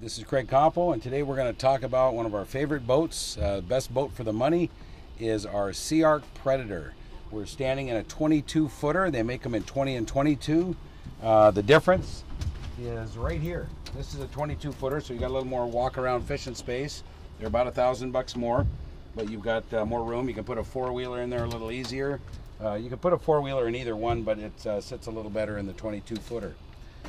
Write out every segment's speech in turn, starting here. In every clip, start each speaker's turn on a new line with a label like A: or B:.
A: This is Craig Compeau, and today we're going to talk about one of our favorite boats. Uh, best boat for the money is our SeaArk Predator. We're standing in a 22 footer. They make them in 20 and 22. Uh, the difference is right here. This is a 22 footer, so you got a little more walk around fishing space. They're about a thousand bucks more, but you've got uh, more room. You can put a four wheeler in there a little easier. Uh, you can put a four wheeler in either one, but it uh, sits a little better in the 22 footer.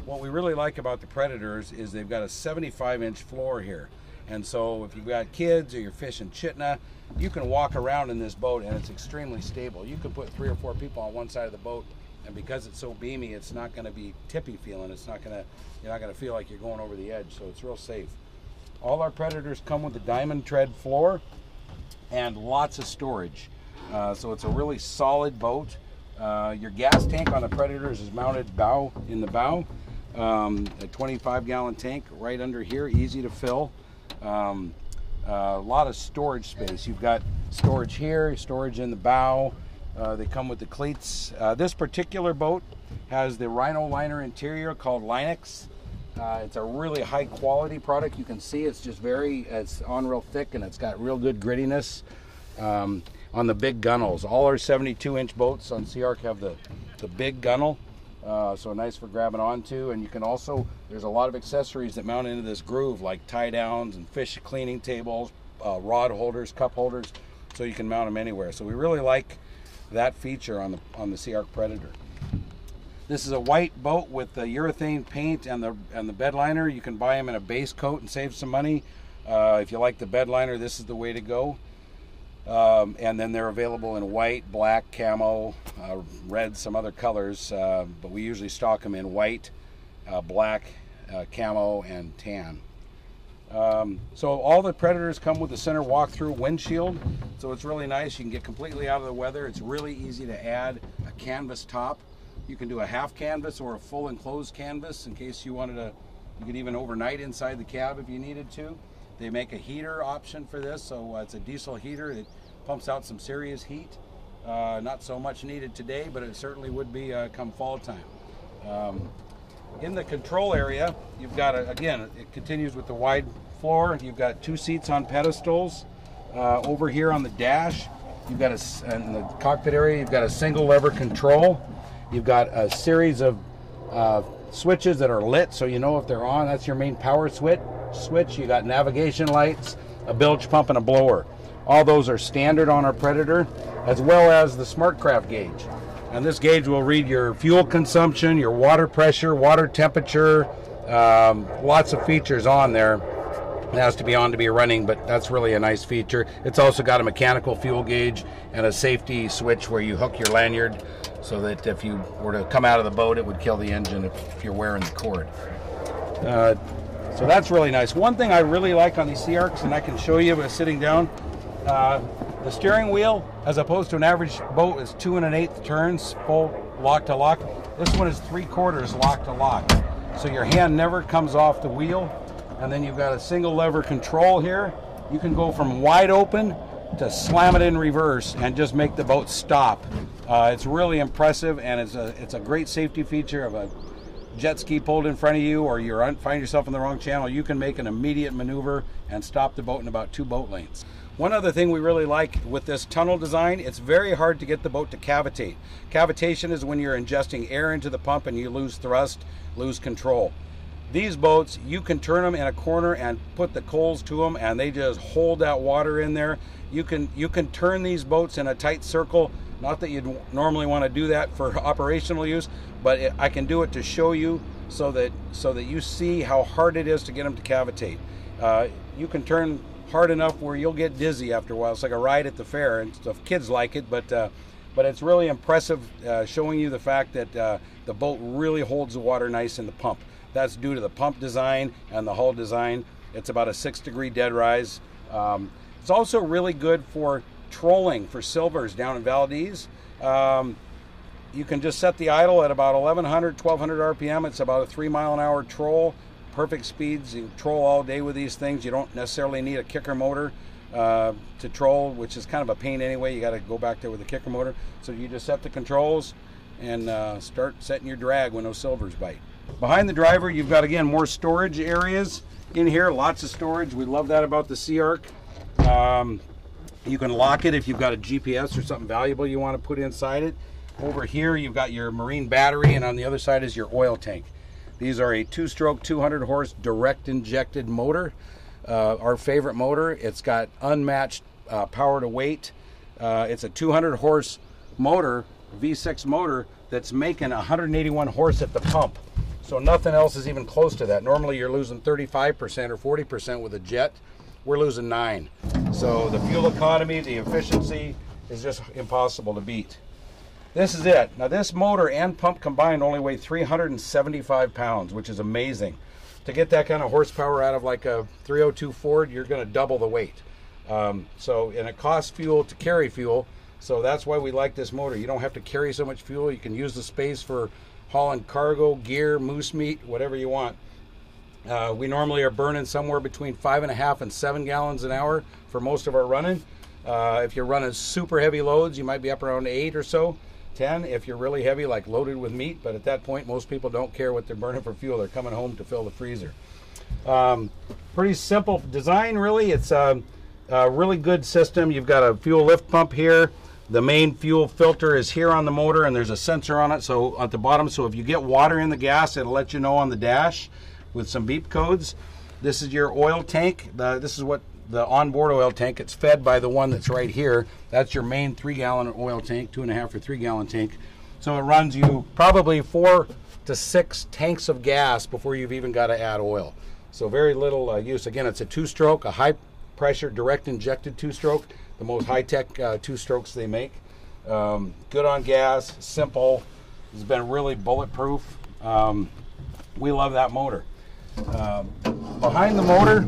A: What we really like about the Predators is they've got a 75 inch floor here. And so if you've got kids or you're fishing Chitina, you can walk around in this boat and it's extremely stable. You can put three or four people on one side of the boat and because it's so beamy, it's not going to be tippy feeling. It's not going to, you're not going to feel like you're going over the edge. So it's real safe. All our Predators come with a diamond tread floor and lots of storage. Uh, so it's a really solid boat. Uh, your gas tank on the Predators is mounted bow in the bow. Um, a 25 gallon tank right under here, easy to fill. Um, a lot of storage space. You've got storage here, storage in the bow. Uh, they come with the cleats. Uh, this particular boat has the Rhino liner interior called Line-X. Uh, it's a really high quality product. You can see it's just very, it's on real thick and it's got real good grittiness um, on the big gunnels. All our 72 inch boats on SeaArk have the, the big gunnel. Uh, so nice for grabbing onto. And you can also there's a lot of accessories that mount into this groove like tie downs and fish cleaning tables uh, rod holders cup holders. So you can mount them anywhere. So we really like that feature on the on the SeaArk Predator. This is a white boat with the urethane paint and the and the bed liner. You can buy them in a base coat and save some money. Uh, if you like the bed liner this is the way to go um, and then they're available in white, black, camo, uh, red, some other colors, uh, but we usually stock them in white, uh, black, uh, camo, and tan. Um, so all the Predators come with the center walk-through windshield, so it's really nice. You can get completely out of the weather. It's really easy to add a canvas top. You can do a half canvas or a full enclosed canvas in case you wanted to. You could even overnight inside the cab if you needed to. They make a heater option for this, so uh, it's a diesel heater that pumps out some serious heat. Uh, not so much needed today, but it certainly would be uh, come fall time. Um, in the control area, you've got, a, again, it continues with the wide floor. You've got two seats on pedestals. Uh, over here on the dash, you've got a, in the cockpit area, you've got a single lever control. You've got a series of uh, switches that are lit, so you know if they're on. That's your main power switch switch. You got navigation lights, a bilge pump, and a blower. All those are standard on our Predator, as well as the SmartCraft gauge. And this gauge will read your fuel consumption, your water pressure, water temperature, um, lots of features on there. It has to be on to be running, but that's really a nice feature. It's also got a mechanical fuel gauge and a safety switch where you hook your lanyard so that if you were to come out of the boat, it would kill the engine if you're wearing the cord. Uh, so that's really nice. One thing I really like on these SeaArks, and I can show you by sitting down, uh, the steering wheel, as opposed to an average boat, is two and an eighth turns, full lock to lock. This one is three quarters lock to lock. So your hand never comes off the wheel. And then you've got a single lever control here. You can go from wide open to slam it in reverse and just make the boat stop. Uh, it's really impressive and it's a, it's a great safety feature of a jet ski pulled in front of you or you find yourself in the wrong channel, you can make an immediate maneuver and stop the boat in about two boat lengths. One other thing we really like with this tunnel design, it's very hard to get the boat to cavitate. Cavitation is when you're ingesting air into the pump and you lose thrust, lose control. These boats, you can turn them in a corner and put the coals to them and they just hold that water in there. You can you can turn these boats in a tight circle not that you'd normally want to do that for operational use, but it, I can do it to show you so that so that you see how hard it is to get them to cavitate. Uh, you can turn hard enough where you'll get dizzy after a while. It's like a ride at the fair, and stuff. Kids like it, but uh, but it's really impressive, uh, showing you the fact that uh, the boat really holds the water nice in the pump. That's due to the pump design and the hull design. It's about a six degree dead rise. Um, it's also really good for trolling for silvers down in Valdez. Um, you can just set the idle at about 1100, 1200 RPM. It's about a three mile an hour troll. Perfect speeds. You troll all day with these things. You don't necessarily need a kicker motor uh, to troll, which is kind of a pain anyway. You got to go back there with a kicker motor. So you just set the controls and uh, start setting your drag when those silvers bite. Behind the driver, you've got again more storage areas. in here, lots of storage. We love that about the SeaArk. Um, you can lock it if you've got a GPS or something valuable you want to put inside it. Over here, you've got your marine battery, and on the other side is your oil tank. These are a two-stroke, 200 horse direct injected motor. Uh, our favorite motor. It's got unmatched uh, power to weight. Uh, it's a 200 horse motor, V6 motor, that's making 181 horse at the pump. So nothing else is even close to that. Normally you're losing 35% or 40% with a jet. We're losing nine. So the fuel economy, the efficiency is just impossible to beat. This is it. Now this motor and pump combined only weigh 375 pounds, which is amazing. To get that kind of horsepower out of like a 302 Ford, you're going to double the weight. Um, so, and it costs fuel to carry fuel. So that's why we like this motor. You don't have to carry so much fuel. You can use the space for hauling cargo, gear, moose meat, whatever you want. Uh, we normally are burning somewhere between five and a half and seven gallons an hour for most of our running. Uh, if you're running super heavy loads, you might be up around eight or so. 10 if you're really heavy, like loaded with meat. But at that point, most people don't care what they're burning for fuel. They're coming home to fill the freezer. Um, pretty simple design, really. It's a, a, really good system. You've got a fuel lift pump here. The main fuel filter is here on the motor, and there's a sensor on it. So at the bottom, so if you get water in the gas, it'll let you know on the dash with some beep codes. This is your oil tank. The, this is what the onboard oil tank. It's fed by the one that's right here. That's your main three gallon oil tank, two and a half or three gallon tank. So it runs you probably four to six tanks of gas before you've even got to add oil. So very little uh, use. Again, it's a two stroke, a high pressure direct injected two stroke, the most high tech uh, two strokes they make. Um, good on gas, simple. It's been really bulletproof. Um, we love that motor. Uh, behind the motor,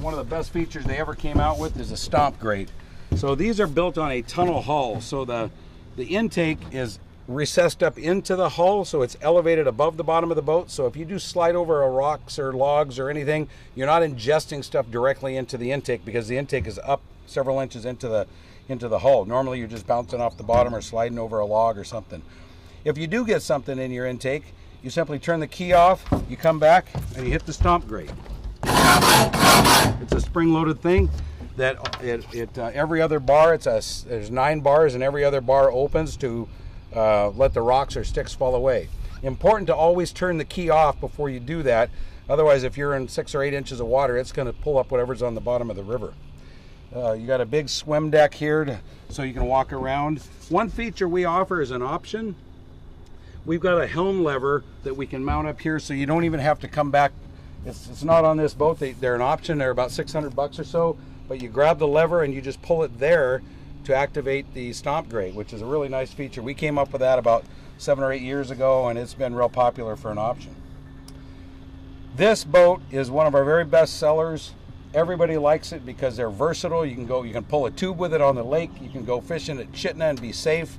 A: one of the best features they ever came out with is a stomp grate. So these are built on a tunnel hull. So the, the intake is recessed up into the hull, so it's elevated above the bottom of the boat. So if you do slide over a rocks or logs or anything, you're not ingesting stuff directly into the intake because the intake is up several inches into the into the hull. Normally you're just bouncing off the bottom or sliding over a log or something. If you do get something in your intake, you simply turn the key off, you come back, and you hit the stomp grate. It's a spring-loaded thing that it, it uh, every other bar it's a there's nine bars and every other bar opens to uh, let the rocks or sticks fall away. Important to always turn the key off before you do that. Otherwise, if you're in six or eight inches of water, it's going to pull up whatever's on the bottom of the river. Uh, you got a big swim deck here to, so you can walk around. One feature we offer is an option. We've got a helm lever that we can mount up here so you don't even have to come back it's, it's not on this boat. They, they're an option. They're about 600 bucks or so. But you grab the lever and you just pull it there to activate the stomp grate, which is a really nice feature. We came up with that about seven or eight years ago, and it's been real popular for an option. This boat is one of our very best sellers. Everybody likes it because they're versatile. You can go, you can pull a tube with it on the lake. You can go fishing at Chitina and be safe.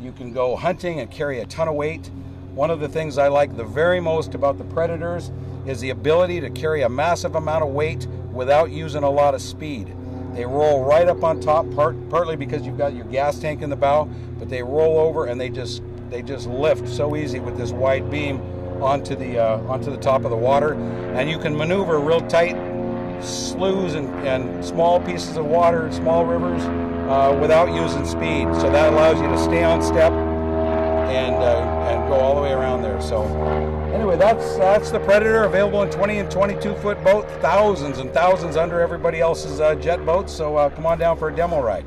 A: You can go hunting and carry a ton of weight. One of the things I like the very most about the Predators is the ability to carry a massive amount of weight without using a lot of speed. They roll right up on top, part, partly because you've got your gas tank in the bow, but they roll over and they just they just lift so easy with this wide beam onto the uh, onto the top of the water, and you can maneuver real tight sloughs and, and small pieces of water, small rivers, uh, without using speed. So that allows you to stay on step and uh, and go all the way around there. So anyway, that's that's the Predator available in 20 and 22 foot boat, thousands and thousands under everybody else's uh, jet boats. So uh, come on down for a demo ride.